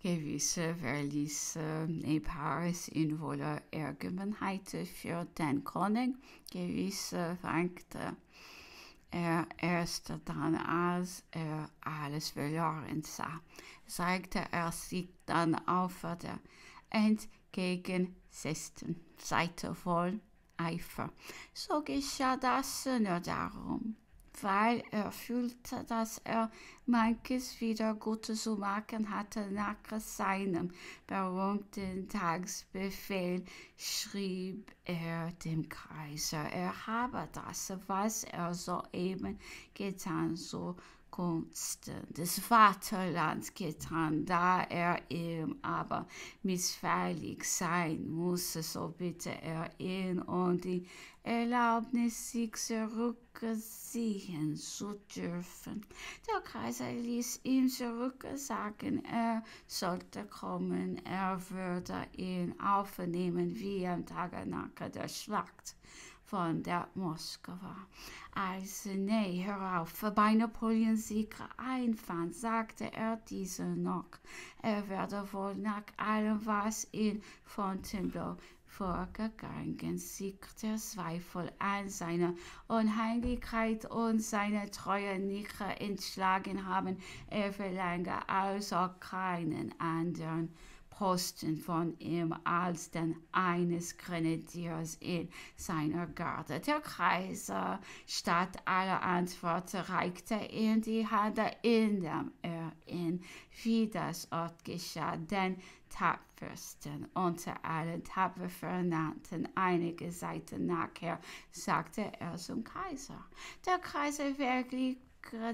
Gewisse Paris in voller Ergebenheit für den König. Gewisse fängte er erst dann, als er alles verloren sah, zeigte er sich dann auf der entgegengesetzten Seite voll Eifer. So geschah das nur darum, weil er fühlte, dass er manches wieder Gutes zu machen hatte nach seinem berühmten Tagsbefehl, schrieb er dem Kaiser, er habe das, was er soeben getan, so Gunsten des Vaterlands getan, da er ihm aber missfällig sein musste, so bitte er ihn und die Erlaubnis, sich zurückziehen zu dürfen. Der Kaiser ließ ihn zurücksagen, er sollte kommen, er würde ihn aufnehmen wie am Tage nach der Schlacht von der Moskau. Als nee, hör auf, bei Napoleons Sieg einfand, sagte er diese noch. Er werde wohl nach allem, was in Fontainebleau vorgegangen, sich der Zweifel an seiner Unheimlichkeit und seiner Treue nicht entschlagen haben. Er verlange also keinen anderen Posten von ihm als den eines Grenadiers in seiner Garde. Der Kaiser, statt aller Antwort, reichte ihm die Hand, indem er ihn wie das Ort geschah, den tapfersten unter allen tapfer vernannten. Einige Seiten nachher sagte er zum Kaiser. Der Kaiser wirklich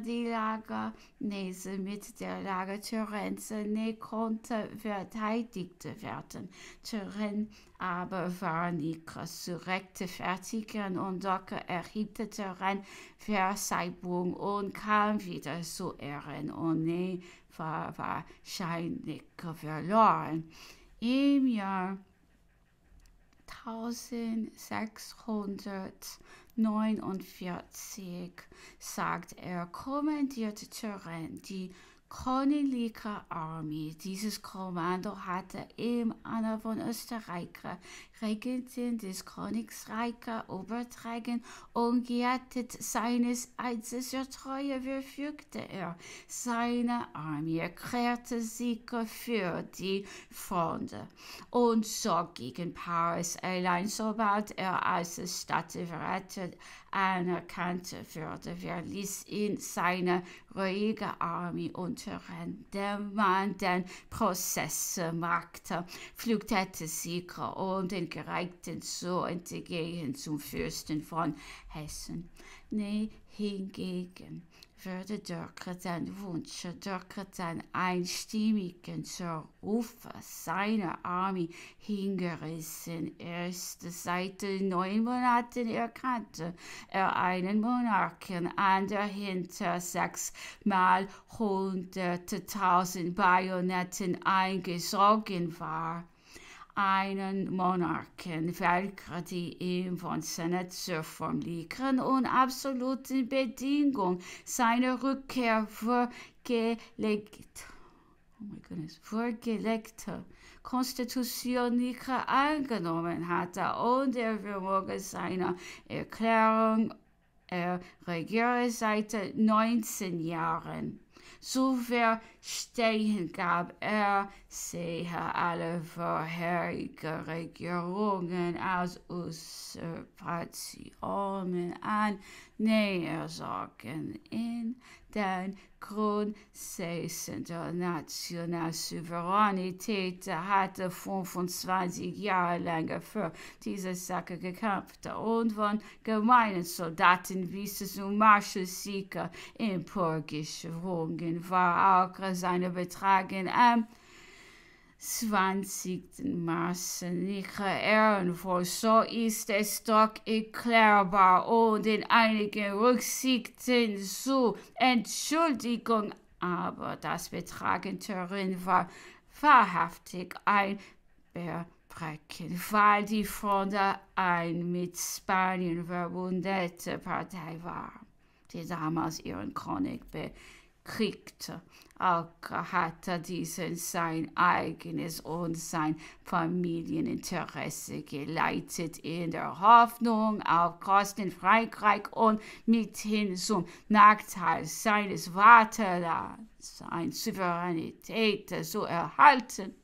die Lager Nese mit der Lager Terenz ne konnte verteidigt werden. Turin aber war nicht zu rechtfertigen und doch erhielt Turin Versaibung und kam wieder zu Ehren und ne war wahrscheinlich verloren. Im Jahr 1600 49, sagt er, kommandierte Turin die königliche Armee. Dieses Kommando hatte ihm Anna von Österreich, Regentin des Königsreiches, übertragen und gerettet seines Eides Treue verfügte er. Seine Armee erklärte sich für die Fronde und zog gegen Paris allein, sobald er als Stadtverräter anerkannt würde, verließ ihn seine ruhige Armee unter dem man den Prozess machte, flüchtete sich und den gereigten zu entgegen zum Fürsten von Hessen. Nee, hingegen würde durch den Wunsch, durch den einstimmigen Zuruf seiner Armee hingerissen. Erst seit neun Monaten erkannte er einen Monarchen an, der hinter sechsmal hunderttausend Bajonetten eingesogen war einen Monarchen, welcher die ihm von seiner zurformlichen und absoluten Bedingung seiner Rückkehr vorgelegt, oh my goodness, vorgelegte Konstitution nicht angenommen hatte und der Vermögen seiner Erklärung er regiere seit 19 Jahren zu verstehen gab, er sehe alle vorherige Regierungen als Usurpationen an, näher sorgen in den Grundsätzen der Nationalsouveränität hatte 25 Jahre lang für diese Sache gekämpft. Und von gemeinen Soldaten wie zu Marschallsieger emporgeschwungen war auch seine Betragen am 20. März nicht ehrenvoll, so ist es doch erklärbar und in einigen Rücksichten zu Entschuldigung, aber das Betragen darin war wahrhaftig ein Verbrechen, weil die Fronde ein mit Spanien verbundene Partei war, die damals ihren König kriegte. Auch hat er diesen sein eigenes und sein Familieninteresse geleitet in der Hoffnung auf Kosten Frankreich und mithin zum Nachteil seines Vaterlands, seine Souveränität zu erhalten.